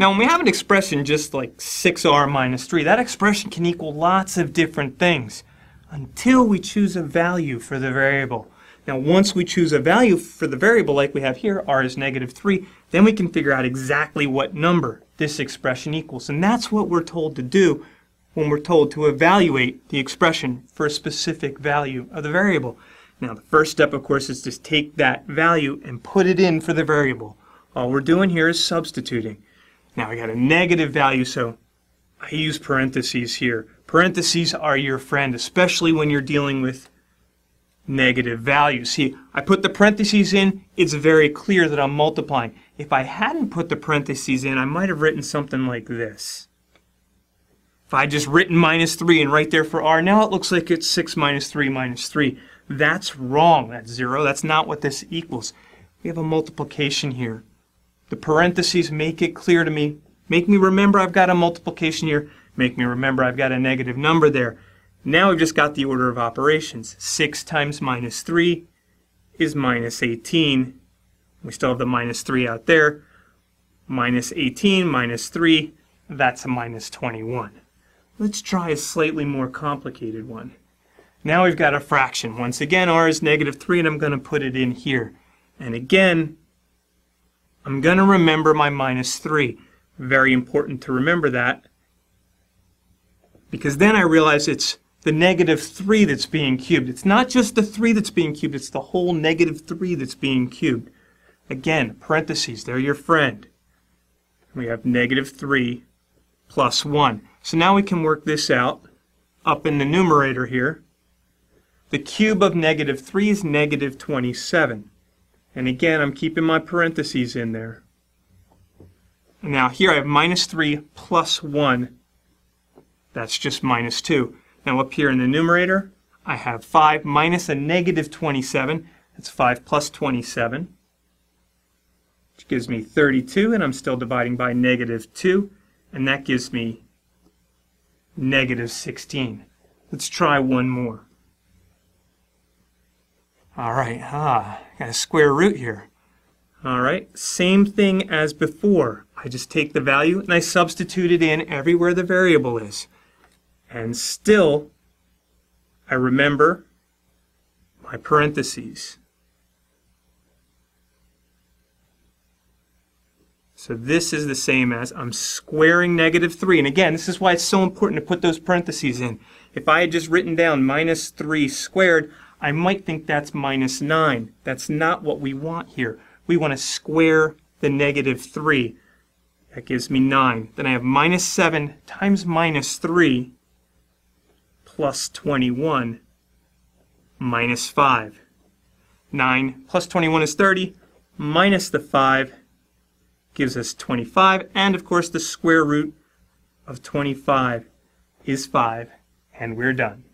Now, when we have an expression just like 6r minus 3, that expression can equal lots of different things until we choose a value for the variable. Now, once we choose a value for the variable like we have here, r is negative 3, then we can figure out exactly what number this expression equals. And that's what we're told to do when we're told to evaluate the expression for a specific value of the variable. Now, the first step, of course, is to take that value and put it in for the variable. All we're doing here is substituting. Now, I got a negative value, so I use parentheses here. Parentheses are your friend, especially when you're dealing with negative values. See, I put the parentheses in, it's very clear that I'm multiplying. If I hadn't put the parentheses in, I might have written something like this. If I just written minus 3 and right there for r, now it looks like it's 6 minus 3 minus 3. That's wrong. That's 0. That's not what this equals. We have a multiplication here. The parentheses make it clear to me, make me remember I've got a multiplication here, make me remember I've got a negative number there. Now we've just got the order of operations. 6 times minus 3 is minus 18. We still have the minus 3 out there. Minus 18 minus 3, that's a minus 21. Let's try a slightly more complicated one. Now we've got a fraction. Once again, r is negative 3, and I'm going to put it in here. And again, I'm going to remember my minus 3. Very important to remember that, because then I realize it's the negative 3 that's being cubed. It's not just the 3 that's being cubed, it's the whole negative 3 that's being cubed. Again, parentheses, they're your friend. We have negative 3 plus 1. So now we can work this out up in the numerator here. The cube of negative 3 is negative 27. And again, I'm keeping my parentheses in there. Now here I have minus 3 plus 1. That's just minus 2. Now up here in the numerator, I have 5 minus a negative 27. That's 5 plus 27, which gives me 32, and I'm still dividing by negative 2, and that gives me negative 16. Let's try one more. All right, ah, got a square root here. All right, same thing as before. I just take the value and I substitute it in everywhere the variable is. And still, I remember my parentheses. So this is the same as I'm squaring negative 3. And again, this is why it's so important to put those parentheses in. If I had just written down minus 3 squared, I might think that's minus 9. That's not what we want here. We want to square the negative 3. That gives me 9. Then I have minus 7 times minus 3 plus 21 minus 5. 9 plus 21 is 30, minus the 5 gives us 25, and of course the square root of 25 is 5, and we're done.